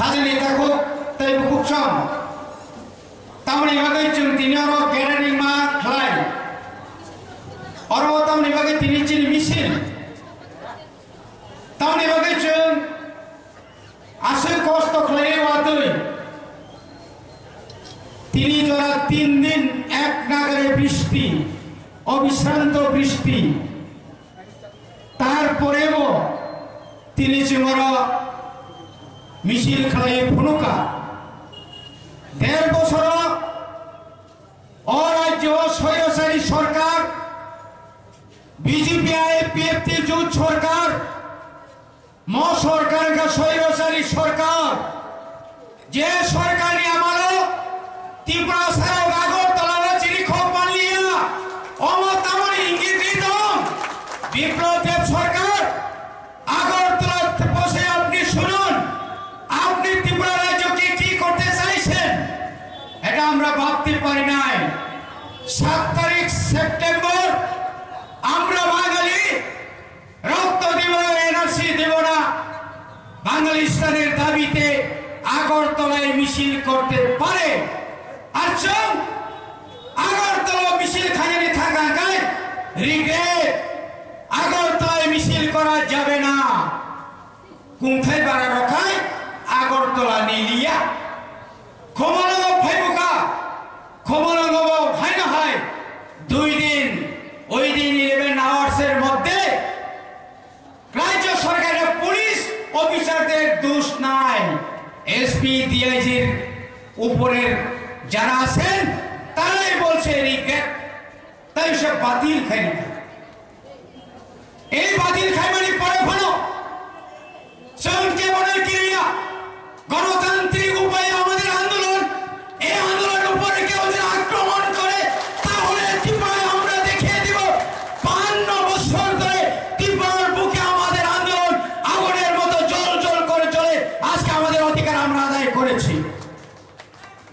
খাজনি দেখো তাই খুব সম তামনি বাগে চুন তিনি আরও গ্যারারিং মা খেলাই অরব তামনি বাগে তিনি চিনি মিছিল তামনি বাগে চুন, আসে কষ্ট খেলাই ওয়াতুই তিনি যারা তিন দিন এক নাগারে বৃষ্টি, অবিশ্রান্ত বৃষ্টি, তারপরেও তিনি চিমর মিছিল খেলাই ফুনুকা। দেড় বছর অরাজ্য স্বৈরাচারী সরকার, বিজেপি আইপিএফটি জোট সরকার ম সরকার का সরকার। যে সরকারি আমলো ত্রিপুরা সারা আগরতলা চিনি খোপ মানলিয়া অমতামনি ইঙ্গিত দিতাম বিপ্লব দেব সরকার আগরতলা বসে আপনি শুনুন আপনি ত্রিপুরা রাজ্যকে কি করতে চাইছেন এটা আমরা ভাবতে পারি নাই। সাত তারিখ সেপ্টেম্বর, আমরা বাঙালি, রক্ত দিব এনআরসি দেব না। বাঙালিস্তানের দাবিতে আগরতলায় মিছিল করতে পারে। আর আগরতলা মিছিল খাজানি আগরতলায় মিছিল করা যাবে না। কুংথাই বাড়া রখায় আগরতলা নিলিয়া ফাইবুকা খমলগ ভাই না হয় দুই দিন ওই দিন ইলেভেন আওয়ার্সের মধ্যে রাজ্য সরকারের পুলিশ অফিসারদের দোষ নাই এসপি ডিআইজির উপরের যারা আছেন, তারাই বলছে, এই গ্যাপ তাই সব বাতিল খাই এই বাতিল খাই মানে পরে ভালো চলকে মনে ক্রিয়া, গণতান্ত্রিক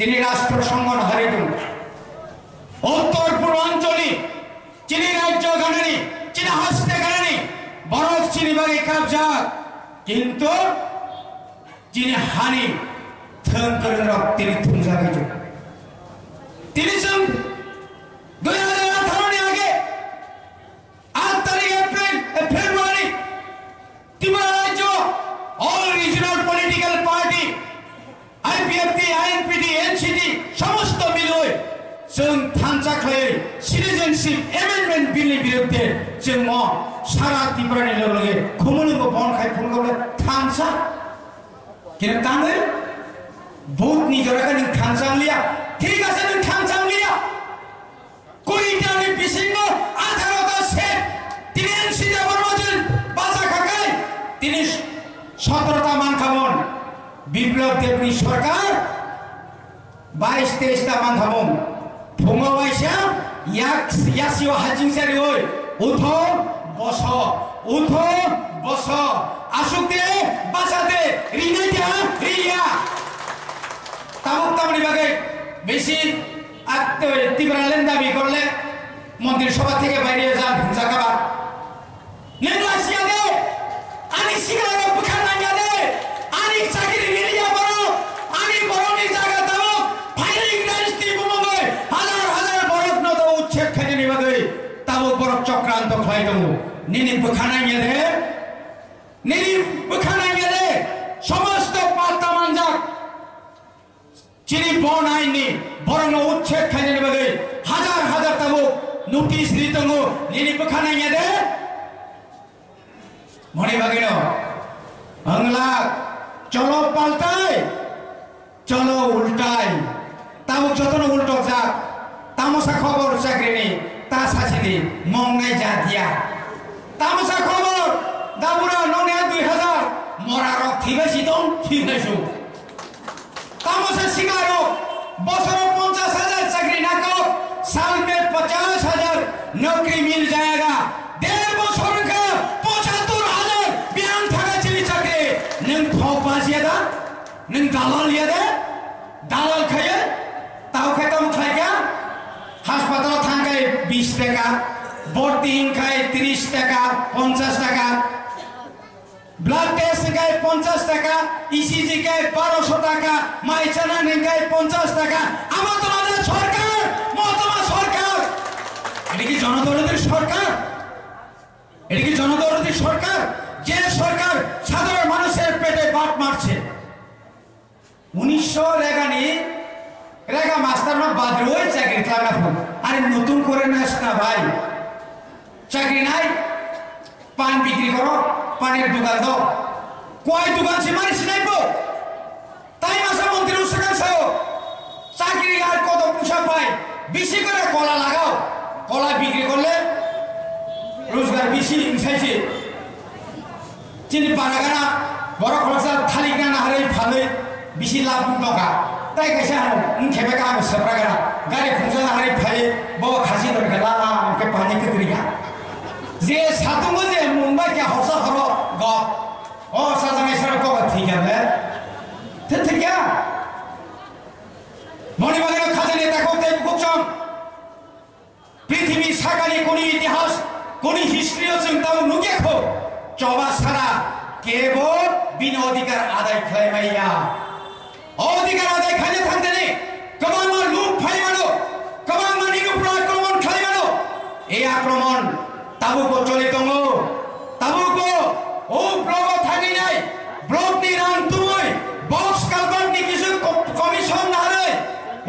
গুলি রাষ্ট্র তিনি রাষ্ট্রসংগন হারিয়ে উত্তর পূর্বাঞ্চলে চিনি রাজ্য গানানি, চিনি হস্তে গানানি বরফ চিনি বাগে কাবজা কিন্তু চিনি হানি থং করে তিনি থুমসা যাবে তিনি দুই হাজার আঠারো আগে আট তারিখ এপ্রিল ফেব্রুয়ারি ত্রিপুরা রাজ্য all regional political party IPFT INPT NCT সমস্ত মিলে 전 탄착하에 시리즌십 에멘멘 빌리 비롯해 전뭐 사라 디브라니 러러게 고무는 거 번카이 푸는 걸로 탄사 걔는 땅을 못 니저라가는 강상리야 대가서는 강상리야 꼬인다는 비신거 아사로다 셋 তিনের সিজাবর মজুর বাসা খাকায় তিনি সতেরোটা মান খামন বিপ্লব দেবনী সরকার বাইশ তেইশটা মান খামন ফুঙো বাইসা ইয়াক ইয়াসিও হাজিং সারি ওই। উঠো, বস। উঠো, বস। আসুক দে বাঁচাতে। রিনাইটা রিয়া তামাক তামড়ি বাগে বেশি তীব্র দাবি করলে মন্দির সভা থেকে বাইরে যান জাগাবার খাই দমু নিনি বুখানাঙ্গা দে। নিনি বুখানাঙ্গা দে। সমস্ত পাল্টা মানজাক চিনি বন আইনি, বরং উচ্ছেদ খাইনে নিবাদে হাজার হাজার তাবো নোটিশ দিতঙ্গো নিনি বুখানাঙ্গা দে। মনে বাগিন বাংলা চলো পাল্টাই চলো উল্টাই তাও যতন উল্টো যাক, তামসা খবর চাকরি তা সাচিনি মঙ্গাই যা দিয়া। তামসা খবর দাবুরা ননে দুই হাজার। মরার থিবেছি তো থিবেছু তামসা শিকারো বছর পঞ্চাশ হাজার চাকরি না কর সাল মে পচাশ হাজার নৌকরি মিল যায়গা দেড় বছর का पचहत्तर हजार बिहान थाना चली चके नों थाव बाजिया दा नों दालाल लिया दे दालाल বিশ টাকা ভর্তি খায় তিরিশ টাকা, পঞ্চাশ টাকা। ব্লাড টেস্ট গায়ে পঞ্চাশ টাকা ইসিজি গায়ে বারোশো টাকা মাইচানা গায়ে পঞ্চাশ টাকা। আমার তোমাদের সরকার মহতমা সরকার। এটা কি জনদরদের সরকার? এটা কি জনদরদের সরকার? যে সরকার সাধারণ মানুষের পেটে বাট মারছে। উনিশশো রেগানি রেগা মাস্টার মা বাদরোই চাকরি খাওয়া আরে নতুন করে নাস না ভাই। চাকরি নাই, পান বিক্রি করো, পানের দোকান দাও। কয় দোকান সে মারিস নাই তাই মাসা মন্ত্রী উৎসাকান সাহ চাকরি আর কত পুষা পায়? বেশি করে কলা লাগাও। কলা বিক্রি করলে রোজগার বেশি ইনসাইছে চিনি পারাগানা বড় খরচা, থালি গানা হারে ভালোই, বেশি লাভ দকা তাই কাছে খেবে কাম সেপ্রাগানা গাড়ি খুঁজা হারে ফাই বাবা খাসি ধরে গেলা আমাকে পানি কেতরি গা। যে সাতুঙ্গ যে মুম্বাই কে হসা হর গ ও সাজাঙ্গাই সারা গ ঠিক আছে তে ঠিক আছে মণিবাগের খাজানে দেখো দেব কুকচম পৃথিবীর সাকারি কোন ইতিহাস, কোন হিস্ট্রিও চিন্তাও নুকেখো চবা সারা কেবল বিনা অধিকার আদায় খাই মাইয়া। অধিকার আদায় খাইলে থাকতে নেই। কমান মা লুট ফাই মানো কমান মা নির উপর আক্রমণ খাই মানো এই আক্রমণ তাবুকো চলে দङ তাবুকো, ও ব্লগ থাকি নাই। ব্লগ নি রান তুই বক্স কালবান নি কিছু কমিশন না রে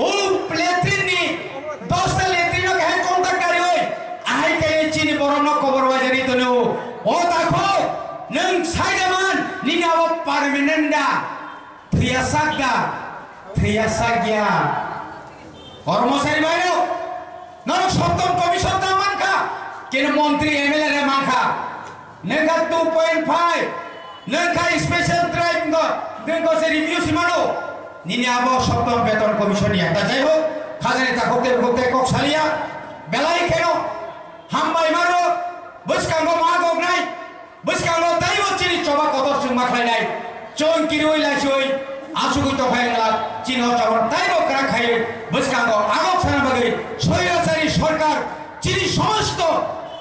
ও প্লেট্রিন নি দশটা লেট্রিন কে কন্টাক্ট কারি ওই আই কে চিনি বরন কবর বাজারি তো নো ও দেখো নং সাইডামান নিনাও পারমানেন্টা থিয়াসাগা থিয়াসাগিয়া কর্মচারী বাইরেও নর সপ্তম কমিশন দা মানখা কেন মন্ত্রী এমএলএ রে মানখা নেখা টু পয়েন্ট ফাইভ নেখা স্পেশাল ট্রাইব দেঙ্গো সে রিভিউ সিমানো নিনে আবো সপ্তম বেতন কমিশন ইয়া তা যাই হোক খাজানে তা করতে করতে কক সালিয়া বেলাই কেন হামবাই মারো বসকাঙ্গো মাগক নাই বসকাঙ্গো তাই হচ্ছে চবা কত সুমা খাই নাই চোন কিরি ওই ভাই না চিনো চবন তাই বকরা খাই বসকাঙ্গো আগক সানা বাগে স্বৈরাচারী সরকার চিনি সমস্ত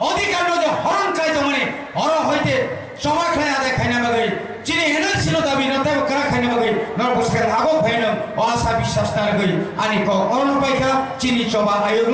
অধিকার যে হরণ খাই তো মানে হর হইতে সময় খাই আদায় খাই না বাগে এনার ছিল দাবি না তাই বকরা খাই না বাগে নর বসকার আগক ভাই না বিশ্বাস তার গই আনি ক অরণ পাইখা, চিনি চবা আয়োগ